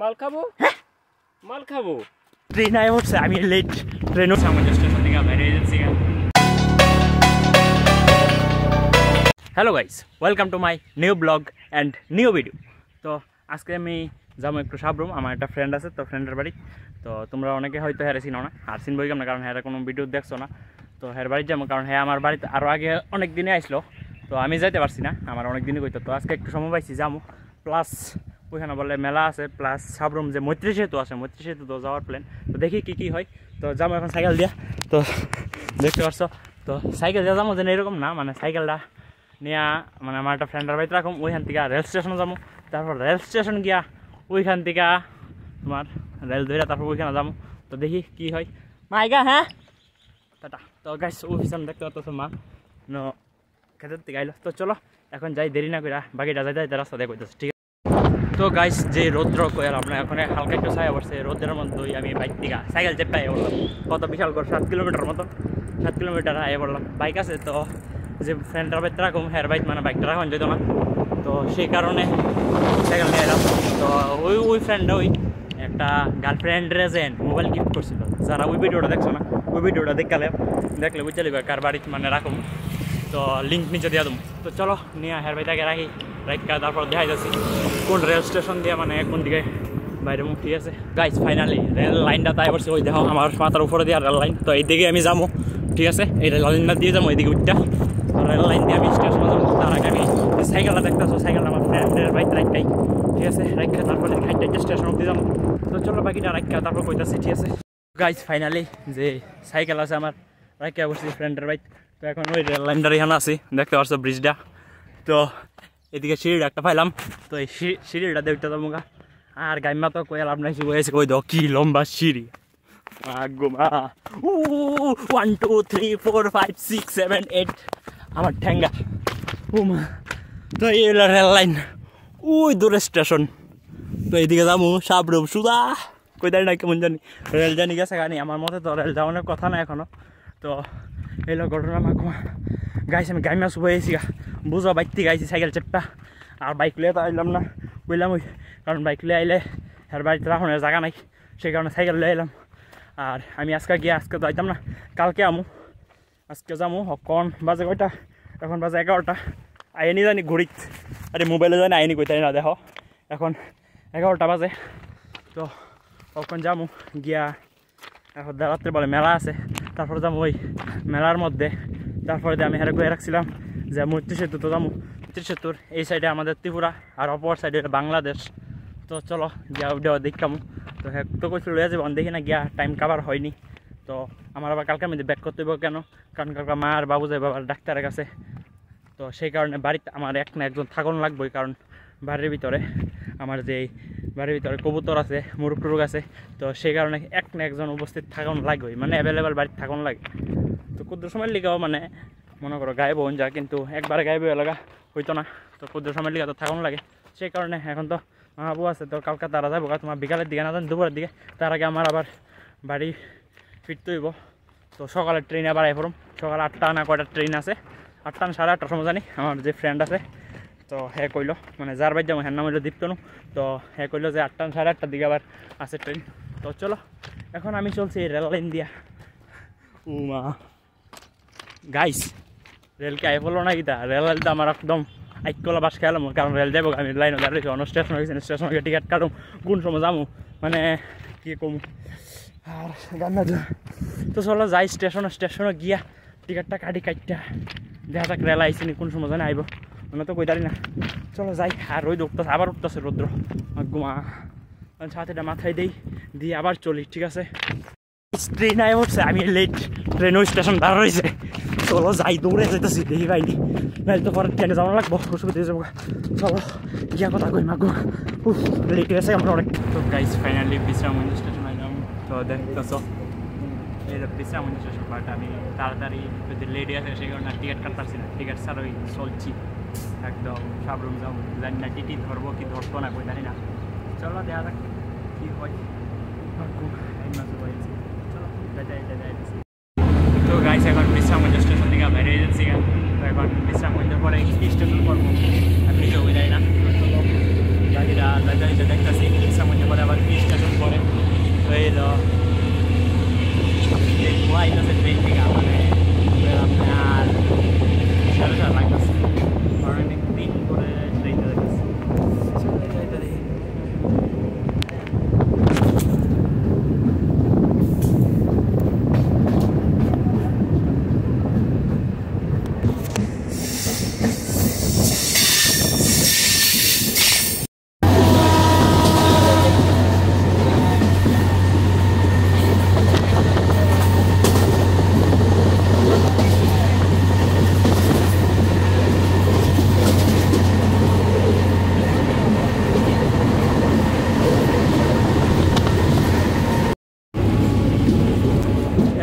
মাল খাব? মাল খাব? ট্রেন আয় উঠছে আমি লেট ট্রেন আমাদের স্টেশন থেকে বাইরে যাচ্ছি hello guys welcome to my new blog and new video তো আজকে আমি যাব একটু সাবরুম আমার একটা ফ্রেন্ড আছে তো ফ্রেন্ডের বাড়ি। তো তোমরা অনেকে হয়তো হ্যারে চিনো না আর চিনবই কেমন কারণ হ্যাঁ কোনো ভিডিও দেখছ না। তো হ্যার বাড়ি যাব কারণ হ্যাঁ আমার বাড়িতে আরও আগে অনেক দিনে আসলো তো আমি যাইতে পারছি না আমার অনেক দিনই কইতো। তো আজকে একটু সময় পাইছি যাব। প্লাস ওইখানে বলে মেলা আছে প্লাস সাবরুম যে মৈত্রী সেতু আছে, মৈত্রী সেতু তো যাওয়ার প্ল্যান তো দেখি কী কী হয়। তো যাব এখন সাইকেল দিয়া। তো দেখতে পারছ তো সাইকেল দিয়ে যাব যেন এরকম না মানে সাইকেলটা নিয়ে মানে আমার একটা ফ্রেন্ডের বাড়িতে রাখুম, ওইখান থেকে রেল স্টেশনে যাব। তারপর রেল স্টেশন গিয়া ওইখান থেকে তোমার রেল ধরে তারপর ওইখানে যাব। তো দেখি কি হয়। মাইগা হ্যাঁ? টাটা। তো গাইস ওই পিছনে দেখতে পাচ্ছ মা। ন খেতের থেকে আইলো। তো চলো, এখন যাই, দেরি না করে বাকিটা যাই যাইতে রাস্তা দিয়ে কইতেছে, ঠিক তো গাইস যে রৌদ্র কয়াল আপনার এখন হালকা একটু ছায়া পড়ছে রৌদ্রের মধ্যেই আমি বাইক থেকে সাইকেল চেপে আইয়ে বললাম কত বিশাল করে সাত কিলোমিটার মতো, সাত কিলোমিটার আইয়ে বললাম বাইক আছে তো, যে ফ্রেন্ডের বাইক রাখুম, হেয়ার বাইক মানে বাইকটা রাখুন যেত না। তো সেই কারণে সাইকেল নিয়ে এলাম। তো ওই ওই ফ্রেন্ডটা ওই একটা গার্লফ্রেন্ড রেজেন্ট মোবাইল গিফট করছিল। যারা ওই ভিডিওটা দেখছ না, ওই ভিডিওটা দেখালে, দেখলে বুঝতে লিখবে কার বাড়িতে মানে রাখুম। তো লিঙ্ক নিচে দিয়ে দেবো তো চলো, নিয়ে হেয়ার বাইটাকে রাখি। রাখা তারপর দেখাই যাচ্ছি। কোন রেল স্টেশন দিয়ে মানে কোন দিকে বাইরে মুখ ঠিক আছে গাইজ ফাইনালি রেল লাইনটা তাই পড়ছে ওই দেখো, আমার মাথার উপরে দিয়ে রেল লাইন তো এইদিকে আমি যাব, ঠিক আছে? এই রেল লাইনটা দিয়ে যাব, এইদিকে উঠটা রেল লাইন দিয়ে আমি স্টেশনে যাব তার আগে আমি সাইকেলটা দেখতেছো সাইকেলটা আমার ফ্রেন্ডের বাইক রাখাই ঠিক আছে? রাখা তারপরে খাইটা স্টেশন অব্দি যাব। তো চলো বাকিটা রাখা তারপর কইতাছি, ঠিক আছে? গাইজ ফাইনালি যে সাইকেল আছে আমার রাখা বসছি ফ্রেন্ডের বাইক তো এখন ওই রেল লাইনটার এখানে আছি। দেখতে পারছ ব্রিজটা তো এদিকে সিঁড়িটা একটা পাইলাম। তো এই সিঁড়িটা দেখতে যাব গা। আর গাইমা তো কয়ে লাভ নাই বয়েছে কই দাও, কি লম্বা সিঁড়ি। মা। One two three four five six seven eight আমার ঠ্যাঙ্গা। ও মা, তো এই হলো রেল লাইন। ওই দূরে স্টেশন। তো এইদিকে যাব সাবরুম সুদা। কই দাঁড়ি না কেমন জানি। রেল জানি গেছে গানি আমার মতে তো রেল যাওয়ানোর কথা না এখনও। তো এলো ঘটনা মাকুমা গাইছে, আমি গাইমা শুভ এসি গা। বুঝো বাইক থেকে গাইছি সাইকেল চেপ্পা আর বাইক লিয়ে তো আইলাম না বুঝলাম ওই কারণ বাইক লিয়ে আইলে আর বাড়িতে রাখনের জায়গা নাই। সেই কারণে সাইকেল লিয়ে এলাম আর আমি আজকে গিয়ে, আজকে তো আইতাম না, কালকে আমু আজকে যামু কন বাজে কয়টা? এখন বাজে এগারোটা আইনি জানি ঘড়িত। আরে মোবাইলে জানি আইনি কইতাই না, দেখো। এখন এগারোটা বাজে। তো কখন যামু, গিয়া এখন বলে মেলা আছে, তারপরে যাব ওই মেলার মধ্যে। তারপরে আমি হেরে কয়ে রাখছিলাম যে মৈত্রী সেতু তো যাব। মৈত্রী সেতুর এই সাইডে আমাদের ত্রিপুরা আর অপর সাইডে বাংলাদেশ। তো চলো গিয়া দেওয়া দেখতাম। তো হ্যাঁ তো কইছিল লয়ে যাব দেখি না গিয়া টাইম কাভার হয়নি। তো আমার আবার কালকে মধ্যে ব্যাক করতে হইব কেন? কারণ কালকে মা আর বাবু যাইব আবার ডাক্তারের কাছে। তো সেই কারণে বাড়িতে আমার এক না একজন থাকুন লাগবেই কারণ বাড়ির ভিতরে আমার যে বাড়ির ভিতরে কবুতর আছে মুরুগ টুরুগ আছে, তো সেই কারণে এক না একজন উপস্থিত থাকুন লাগবেই মানে অ্যাভেলেবেল বাড়িতে থাকুন লাগে। তো ক্ষুদ্র সময়ের লিগাও মানে মনে করো গায়ে বোন যা কিন্তু একবারে গায়ে বয়ে লাগা হইতো না, তো ক্ষুদ্র সময়ের লিগা তো থাকুন লাগে। সেই কারণে এখন তো মাহাবু আছে, তো কালকে তারা যাব তোমার বিকালের দিকে না জানি দুপুরের দিকে, তার আগে আমার আবার বাড়ি ফিরতে হইব। তো সকালের ট্রেনে আবার আই পড়ম সকাল আটটা না কয়টা ট্রেন আছে, আটটা না সাড়ে আটটার সময় জানি, আমার যে ফ্রেন্ড আছে তো হ্যাঁ কইলো মানে যার বাইর যাব হ্যাঁ নাম দীপ্তনু তো হ্যাঁ কইলো যে আটটা সাড়ে আটটার দিকে আবার আছে ট্রেন। তো চলো, এখন আমি চলছি রেল লাইন দিয়া। ও মা গাইস রেলকে আই বলল না কিতা? রেল লাইনটা আমার একদম আইকলা বাস খেলাম কারণ রেল যাব আমি লাইনে দাঁড়িয়েছি অন্য স্টেশন হয়েছে স্টেশন টিকিট কাটুম, কোন সময় যাব মানে কি কম? আর গান না তো চলো যাই স্টেশনে স্টেশনে গিয়া টিকিটটা কাটি কাটটা দেখা যাক রেল আইসি নি, কোন সময় জানে আইব। মানে তো কইতারি না। চলো যাই, আর রোদ উঠতেছে, আবার উঠতেছে রৌদ্র। গুমা ছাতিটা মাথায় দিই, দিয়ে আবার চলি, ঠিক আছে? ট্রেন আয় উঠছে, আমি লেট ট্রেন ওই স্টেশন দাঁড়া রয়েছে চলো যাই, দৌড়ে যেতেছি দেখি পাইনি নাহলে তো পরে ট্রেনে যাওয়া লাগবো, অসুবিধা হয়ে যাব চলো গিয়া কথা কই মাগো লেট গেছে আমরা অনেক। তো গাইস ফাইনালি বিশ্রামগঞ্জ স্টেশন আইলাম। তো দেখতেছো, এই বিশ্রামগঞ্জ স্টেশন বাট আমি তাড়াতাড়ি যদি লেডি আছে সেই কারণে টিকিট কাটতে না। টিকিট ছাড়াই চলছি। একদম সাবরুম যাও জানি না টিটি ধরবো, কি ধরবো না কই জানি না। চলো দেখা যাক কি হয়। যাই তো এখন বিশ্রামগঞ্জ স্টেশন থেকে বেরিয়ে যাচ্ছি তো এখন বিশ্রামগঞ্জের পরে কি স্টেশন করব? আমি যাই না। যাই দেখতেছি বিশ্রামগঞ্জের পরে আবার হইল ধোয়া আইতেছে ট্রেন থেকে মানে আপনার সাড়ে চার লাগতেছে। অনেক দিন করে ট্রেনটা দেখতেছি যাইতে দেখি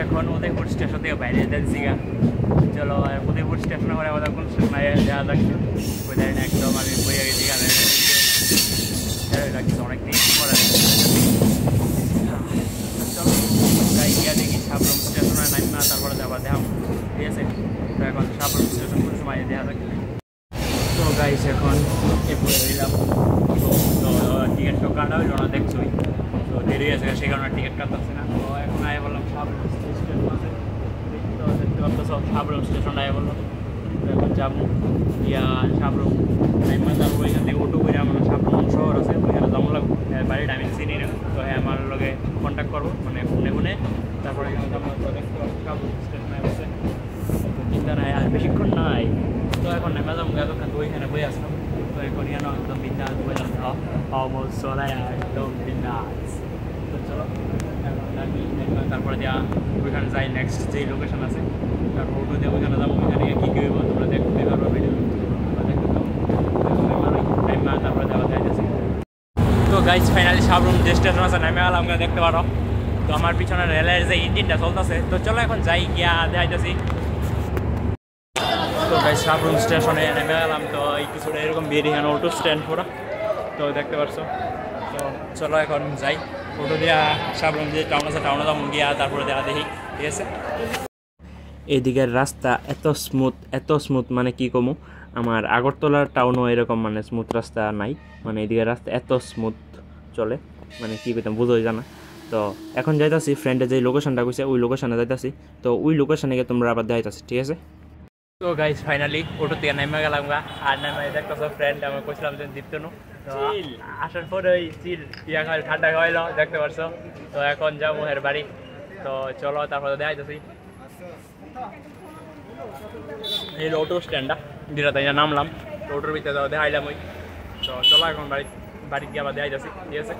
এখন উদয়পুর স্টেশন থেকে বাইরে যাচ্ছি গা। চলো উদয়পুর স্টেশনে করে আমাদের কোন স্টেশনে যাওয়া যাক। কোথায় না একদম আমি বইয়ে গেছি গা লাগছে অনেক দিন পরে চলো, যাই, গিয়া দেখি সাবরুম স্টেশনে নামা তারপরে যাবা দেখাম ঠিক আছে? তো এখন সাবরুম স্টেশন কোন সময়, দেখা যাক। তো গাইস এখন এরপরে এলাম তো টিকিট তো হইল না, দেখছোই। তো দেরি আছে সে কারণে টিকিট কাটতেছে না। তো এখন আয় বললাম সাবরুম পাচ্ছ সাবরুম স্টেশন আয় বললাম তো এখন যাব ইয়া সাবরুম টাইমে যাব ওইখান থেকে অটো করে আমার সাবরুম শহর আছে ওইখানে যাব লাগবো। হ্যাঁ, বাড়িটা আমি চিনি না তো হ্যাঁ আমার লগে কন্ট্যাক্ট করব মানে ফোনে ফোনে। তারপরে সাবরুম স্টেশনে বসে। চিন্তা নাই আর বেশিক্ষণ নাই। তো এখন নেমে যাব এতক্ষণ তো ওইখানে বই আসলাম। তো এখন ইয়ানো একদম বিন্দাস বললাম অলমোস্ট চলাই একদম বিন্দাস। তো চলো এখন আমি তারপরে ওইখানে যাই নেক্সট যেই লোকেশন আছে। তারপর ওটো দিয়ে ওইখানে ভিডিও তারপরে তো গাইজ ফাইনালি সাবরুম যে স্টেশন আছে, নেমে গেলাম দেখতে পারো। তো আমার পিছনে রেলের যে ইঞ্জিনটা চলতেছে, তো চলো এখন যাই, গিয়া দেখাইতেছি। তো গাই সাবরুম স্টেশনে নেমে গেলাম তো এই কিছুটা এরকম বেরিয়ে অটো স্ট্যান্ড পুরো। তো দেখতে পারছ? তো চলো এখন যাই। অটো দিয়া সাবরুম যে টাউন আছে টাউনে যাব, গিয়া তারপরে দেখা দেখি, ঠিক আছে? এদিকের রাস্তা এত স্মুথ এত স্মুথ মানে কি কমু? আমার আগরতলার টাউনও এরকম মানে স্মুথ রাস্তা নাই। মানে এদিকের রাস্তা এত স্মুথ চলে। মানে কি কইতাম বুঝোই জানা তো এখন যাইতাছি ফ্রেন্ডে যে লোকেশনটা কইছে ওই লোকেশনে যাইতাছি। তো ওই লোকেশনে গিয়ে তোমরা আবার দেখাইতাছি ঠিক আছে? তো গাইস ফাইনালি অটো থেকে নেমে গেলাম গা। আর নেমে দেখতেছো ফ্রেন্ড আমি কইছিলাম যে দীপ্তনু। তো আসার পরে ওই চিল ইয়া খাওয়াই ঠান্ডা খাওয়াইলো দেখতে পারছ? তো এখন যাব এর বাড়ি। তো চলো তারপরে দেখাইতেছি। এই অটো স্ট্যান্ডটা যেটা তাই নামলাম অটোর ভিতরে যাওয়া দেখাইলাম ওই। তো চলো এখন বাড়ি বাড়িতে গিয়ে আবার দেখাইতেছি ঠিক আছে?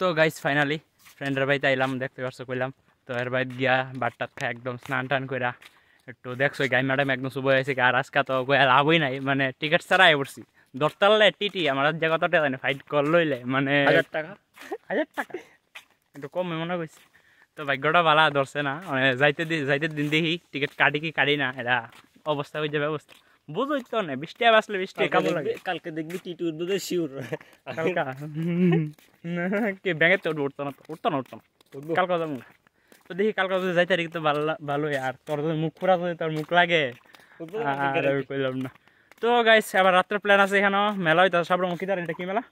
তো গাইস ফাইনালি ফ্রেন্ডের বাড়িতে আইলাম দেখতে পারছ কইলাম। তো এর বাড়িতে গিয়া বাটটাত খাই একদম স্নান টান কইরা একটু দেখছ গাই ম্যাডাম একদম শুভ হয়েছে আর আজকে তো লাভই নাই মানে টিকিট ছাড়া আই পড়ছি। দরতাল্লে টিটি আমার যে কতটা জানি ফাইট কর লইলে মানে হাজার টাকা? হাজার টাকা? একটু কমে মনে করছি তো ভাগ্যটা ভালো ধরছে না। মানে যাইতে যাইতে দিন দেখি টিকিট কাটি কি কাটি না এটা অবস্থা হয়ে যাবে অবস্থা। বুঝোই তো না বৃষ্টি বাসলে বৃষ্টি কালকে কেমন লাগে? দেখবি- কালকে দেখবি টিটি উঠবে শিওর কালকা? কে ব্যাঙে তো উঠতো না উঠতো না উঠতো না। কালকা যাব। না। তো দেখি কালকা যদি যাইতে তো ভালো ভালোই আর তোর যদি মুখ ফুরা যদি তোর মুখ লাগে। আর কইলাম না। তো গাইস আবার রাত্রে প্ল্যান আছে এখানে মেলা হইতাছে সাবরম কি এটা কি মেলা?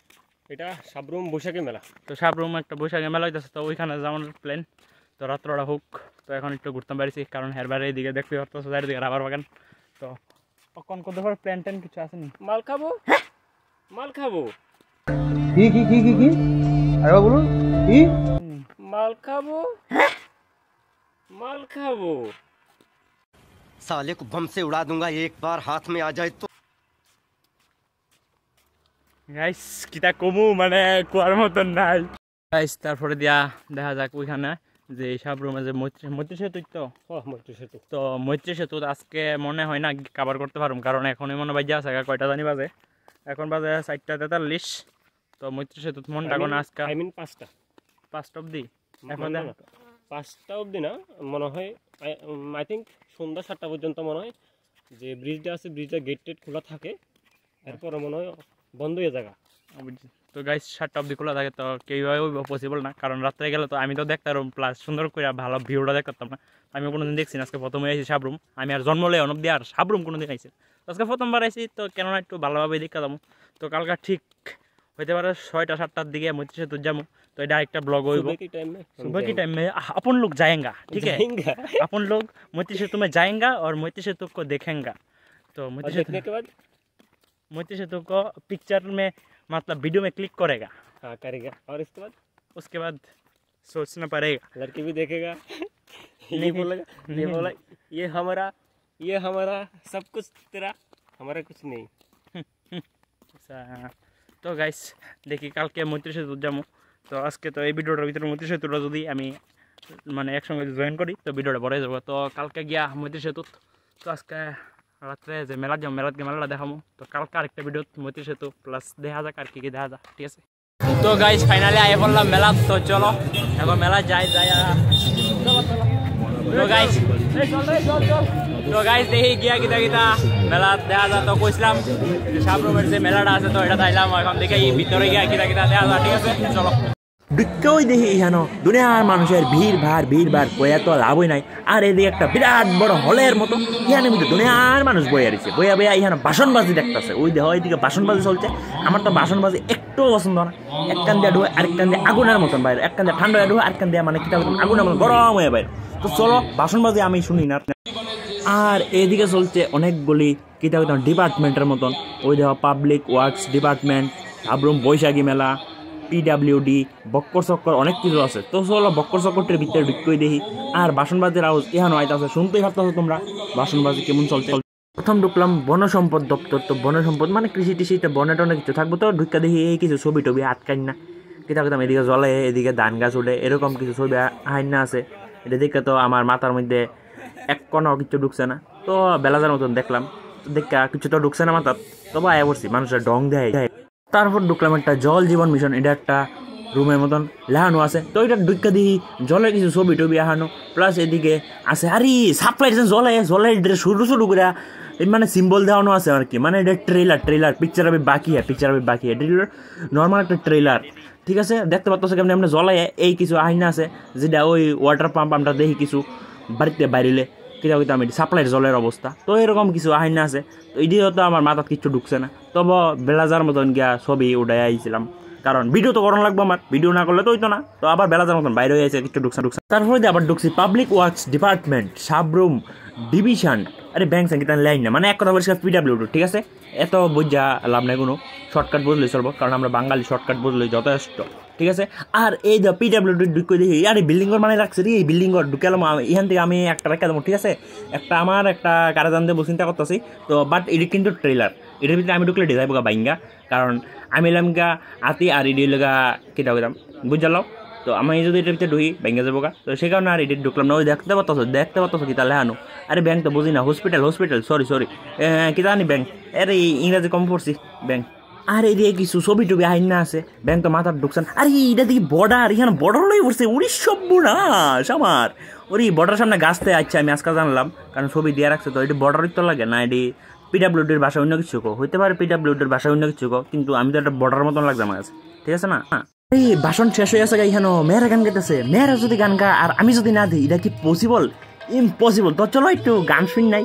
এটা সাবরুম বৈশাখী মেলা তো সাবরুম একটা বৈশাখে মেলা হইতেছে তো ওইখানে যাওয়ার প্ল্যান তো রাত্রটা হোক তো এখন একটু ঘুরতে পারছি কারণ হেরবার এইদিকে দেখতে পারতো চারিদিকে রাবার বাগান তো কখন কোথাও প্ল্যান ট্যান কিছু আসেনি মাল খাবো মাল খাবো কি কি কি কি কি আরেকবার বলুন কি মাল খাবো মাল খাবো साले को बम से उड़ा दूंगा एक बार हाथ में आ जाए तो গাইস কিতা কমু মানে কোয়ার মতন নাই। গাইস তারপরে দিয়া দেখা যাক ওইখানে যে সাবরুমে যে মৈত্রী মৈত্রী সেতু তো? মৈত্রী সেতু তো মৈত্রী সেতু আজকে মনে হয় না কাভার করতে পারুম কারণ এখনই মনে বাজে আছে কয়টা জানি বাজে। এখন বাজে চারটা তেতাল্লিশ তো মৈত্রী সেতু মনটা এখন আজকে। আই মিন পাঁচটা। পাঁচটা অব্দি এখন না, না, পাঁচটা অবধি না মনে হয় আই থিঙ্ক সন্ধ্যা সাতটা পর্যন্ত মনে হয় যে ব্রিজটা আছে ব্রিজটা গেট টেট খোলা থাকে। এরপরে মনে হয় বন্ধ হয়ে জায়গা বুঝছি। তো গাইস সাতটা অব্দি খোলা থাকে তো কেউভাবে পসিবল না কারণ রাত্রে গেলে তো আমি তো দেখতাম প্লাস সুন্দর করে ভালো ভিউটা দেখতাম না আমি কোনোদিন দেখছি না আজকে প্রথমে আইছি সাবরুম আমি আর জন্মলে অনব্দি আর সাবরুম কোনোদিন আইছি আজকে প্রথমবার আইছি তো কেননা একটু ভালোভাবে দেখা যাবো তো কালকা ঠিক হইতে পারে ছয়টা সাতটার দিকে মৈত্রী সেতু যাবো তো এটা একটা ব্লগ হইব सुबह के टाइम में हम सुबह के जाएंगे। टाइम में अपन लोग जाएंगा ठीक है जाएंगे अपन लोग मोती सेतु में जाएंगा और मोती सेतु को देखेंगा तो और मोती देखने सेतु के बाद मोती सेतु को पिक्चर में मतलब वीडियो में क्लिक करेगा हाँ करेगा और इसके बाद उसके बाद सोचना पड़ेगा लड़की भी देखेगा ये नहीं, बोलेगा ये नहीं। बोला ये हमारा ये हमारा सब कुछ तेरा हमारा कुछ नहीं আচ্ছা, তো গাইস দেখি কালকে মৈত্রী সেতু যাবো তো আজকে তো এই ভিডিওটার ভিতরে মৈত্রী সেতুটা যদি আমি মানে একসঙ্গে জয়েন করি তো ভিডিওটা বড় হয়ে যাবো তো কালকে গিয়া মৈত্রী সেতু তো আজকে রাত্রে যে মেলা যাব মেলাত গিয়ে মেলাটা দেখাবো। তো কালকে আরেকটা ভিডিও মৈত্রী সেতু প্লাস দেখা যাক আর কি কি দেখা যাক ঠিক আছে? তো গাইস ফাইনালি আয়ে বললাম মেলা, তো চলো এখন মেলা যাই যাই তো গাইস তো গাইস দেখি গিয়া গিতা গিতা মেলা দেখা যা তো কইছিলাম যে সাবরুমের যে মেলাটা আছে, তো এটা তাইলাম এখন দেখে ভিতরে গিয়া গিতা গিতা দেখা যা ঠিক আছে? চলো। দুঃখই দেখি এখানো দুনিয়ার মানুষের ভিড় ভাড় ভিড় ভাড় কয়া তো লাভই নাই। আর এদিকে একটা বিরাট বড় হলের মতো ইহানের মধ্যে দুনিয়ার মানুষ বইয়া রয়েছে বইয়া বইয়া ইহানো বাসনবাজি দেখতেছে। ওই দেহ ওইদিকে বাসনবাজি চলছে। আমার তো বাসনবাজি একটু পছন্দ না। এক কান দিয়ে ডুবে, আরেক কান দিয়ে আগুনের মতন বাইরে। এক কান দিয়ে ঠান্ডা ডুবে, আরেক কান দিয়ে মানে কিতাব আগুনের মতন গরম হয়ে বাইরে। তো চলো, বাসনবাজি আমি শুনি না। আর এদিকে চলছে অনেকগুলি কিতাব ডিপার্টমেন্টের মতন। ওই দেওয়া পাবলিক ওয়ার্কস ডিপার্টমেন্ট আবরুম বৈশাখী মেলা পিডাব্লিউডি বক্কর চক্কর, অনেক কিছু আছে। তো চলো বক্কর চক্করটির ভিতরে ঢুকই দেখি। আর বাসনবাজির আওয়াজ এখানে আইতাছে শুনতেই ভাবতেছো তোমরা বাসনবাজি কেমন চলছে। প্রথম ঢুকলাম বন সম্পদ দপ্তর। তো বন সম্পদ মানে কৃষি টিষিতে বনে টনে কিছু থাকব। তো ঢুকা দেখি এই কিছু ছবি টবি আটকাই না। কিতাব কিতাব এদিকে জলে এদিকে ধান গাছ উঠে, এরকম কিছু ছবি হাইন না আছে। এটা দেখে তো আমার মাথার মধ্যে এক কোনো কিছু ঢুকছে না। তো বেলাজার মতন দেখলাম। দেখে কিছু তো ঢুকছে না মাথার। তবে আয়া পড়ছি, মানুষের ডং দেয় তারপর ঢুকলাম একটা জল জীবন মিশন, এটা একটা রুমের মতন লেহানো আছে। তো এটা ঢুকা দিই জলের কিছু ছবি টবি আহানো প্লাস এদিকে আছে, আরে সাপ্লাই জলে জলে শুরু শুরু করে মানে সিম্বল দেওয়ানো আছে আর কি। মানে এটা ট্রেলার ট্রেলার পিকচার আবি বাকি হ্যাঁ পিকচার আবি বাকি। হ্যাঁ নর্মাল একটা ট্রেলার ঠিক আছে? দেখতে পাচ্ছ কেমন এমনি জলে এই কিছু আহিনা আছে, যেটা ওই ওয়াটার পাম্প আমরা দেখি কিছু বাড়িতে বাইরিলে কিতা আমি সাপ্লাইয়ের জলের অবস্থা। তো এরকম কিছু আহিনা আছে। তো এদিকে তো আমার মাথাত কিচ্ছু ঢুকছে না। তবে বেলাজার মতন গিয়া ছবি উঠাই আইছিলাম। কারণ ভিডিও তো করানো লাগবে আমার, ভিডিও না করলে তো হইতো না। তো আবার বেলাজার মতন বাইরে হয়ে আছে কিছু ঢুকছে ঢুকছে তারপরে আবার ঢুকছি public works department Sabroom division আরে ব্যাংক সংগীত লাইন না মানে এক কথা বলছি পিডাব্লিউ ঠিক আছে? এত বুঝা লাভ নাই কোনো। শর্টকাট বুঝলেই চলবো, কারণ আমরা বাঙালি শর্টকাট বুঝলেই যথেষ্ট। ঠিক আছে? আর এই যে পিডাব্লিউডি ঢুকে দেখি, আরে বিল্ডিং ঘর মানে রাখছে রে, এই বিল্ডিং ঘর ঢুকালাম এখান থেকে আমি একটা রেখা দেবো, ঠিক আছে? একটা আমার, একটা কারাজান দেবো চিন্তা করতেছি। তো বাট এটি কিন্তু ট্রেলার এটার ভিতরে আমি ঢুকলে ডিজাইব গা বাইঙ্গা। কারণ আমি এলাম গা আতি আর ইডি লগা কেটা কইতাম বুঝলাম তো আমি যদি এটার ভিতরে ঢুকি ব্যাঙ্গে যাব গা। তো সেই কারণে আর এটি ঢুকলাম না। ওই দেখতে পারতো দেখতে পারতো কি তাহলে আনো আরে ব্যাংক তো বুঝি না হসপিটাল হসপিটাল সরি সরি কি জানি ব্যাংক আরে, ইংরাজি কম পড়ছি ব্যাংক আর এদিকে কিছু ছবি টবি আইন না আছে। ব্যাংক তো মাথার ঢুকছেন। আরে এটা দেখি বর্ডার এখানে বর্ডার লই পড়ছে উড়িশ সব্যনাশ আমার। ওরে বর্ডার সামনে গাছতে আচ্ছা আমি আজকাল জানলাম। কারণ ছবি দিয়ে রাখছে তো, এটি বর্ডারই তো লাগে না, এটি পিডাব্লিউডির ভাষা অন্য কিছু কো। হইতে পারে পিডাব্লিউডির ভাষা অন্য কিছু কো, কিন্তু আমি তো একটা বর্ডার মতন লাগছে আমার কাছে। ঠিক আছে না? এই ভাষণ শেষ হয়ে গেছে এখানে মেয়েরা গান গাইতেছে। মেয়েরা যদি গান গা আর আমি যদি না দিই, এটা কি পসিবল ইম্পসিবল তো চলো, একটু গান শুন নাই।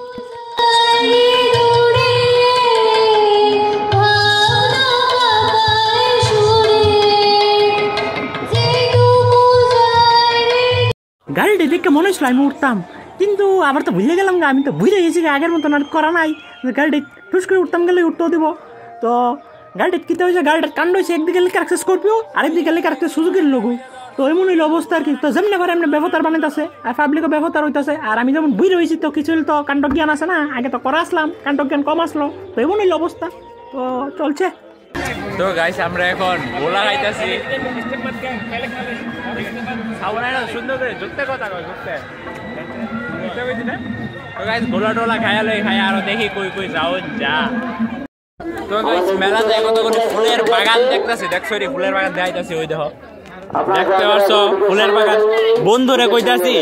গাড়িটা দেখে মনে হচ্ছিল আমি উঠতাম। কিন্তু আবার তো ভুলে গেলাম আমি তো ভুলে গেছি আগের মতন আর করা নাই। গাড়িটা ঠুস করে উঠতাম গেলে উঠতেও দিব। তো গাড়িটা কিতে হয়েছে? গাড়িটার কাণ্ড হয়েছে, একদিকে লেখা রাখছে স্করপিও আরেকদিকে লেখা রাখছে সুযোগের লোগো তো এমন হইল অবস্থা আর কি। তো যেমনি করে এমনি ব্যবতার বানাইতেছে, আর পাবলিকও ব্যবতার হইতাছে। আর আমি যেমন বুঝে হয়েছি তো কিছু তো কাণ্ড জ্ঞান আছে না? আগে তো করা আসলাম, কাণ্ড জ্ঞান কম আসলো। তো এমন হইল অবস্থা। তো চলছে। তো গাইস আমরা এখন ভোলা খাইতেছি। ভোলা টোলা দেখি কই কই যাও যা। তো ফুলের বাগান ফুলের বাগান ওই দেখতে ফুলের বাগান। বন্ধুরে কইতাছি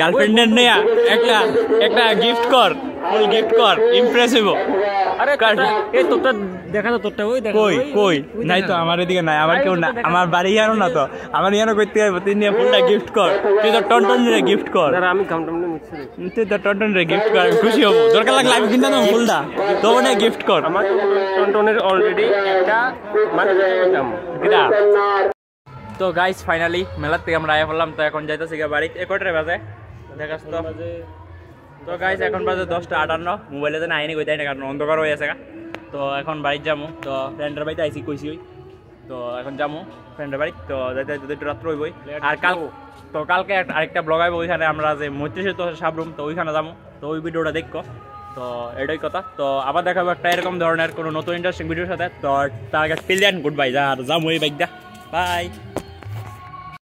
গার্লফ্রেন্ডের নেয়া একটা একটা গিফট কর ফুল গিফট কর ইমপ্রেসিভ আরে তোর দেখা তো তোরটা ওই কই কই? নাই তো আমার এদিকে নাই আমার কেউ না আমার বাড়ি ইয়ানো না তো। আমার ইয়ানো করতে হবে তুই নিয়ে ফুলটা গিফট কর। তুই তো টনটন রে গিফট কর। আমি ঘামটাম নিয়ে মুছছি তুই তো টনটন রে গিফট কর খুশি হব। দরকার লাগলে আমি কিনতে দেবো ফুলটা তো মনে গিফট কর। আমার টনটনের অলরেডি একটা মানে তো গাইস ফাইনালি মেলার থেকে আমরা আয়া পড়লাম তো এখন যাইতেছি গা বাড়িতে এ কটারে বাজে? দেখাস তো। তো গাইস এখন বাজে দশটা আটান্ন। মোবাইলে তো নাইনি কই তাই না কারণ অন্ধকার হয়ে আছে গা। তো এখন বাড়িতে যাব তো ফ্রেন্ডের বাড়িতে আইসি কইছি ওই। তো এখন যাব ফ্রেন্ডের বাড়ি। তো যাইতে যাইতে একটু রাত্র হইবই। আর কাল তো কালকে আরেকটা ব্লগ আইবো ওইখানে আমরা যে মৈত্রী সেতু সাবরুম তো ওইখানে যাব তো ওই ভিডিওটা দেখো। তো এটাই কথা। তো আবার দেখাবো একটা এরকম ধরনের কোনো নতুন ইন্টারেস্টিং ভিডিওর সাথে। তো তার আগে পিলিয়ান গুড বাই যা আর যাব এই বাইক দা বাই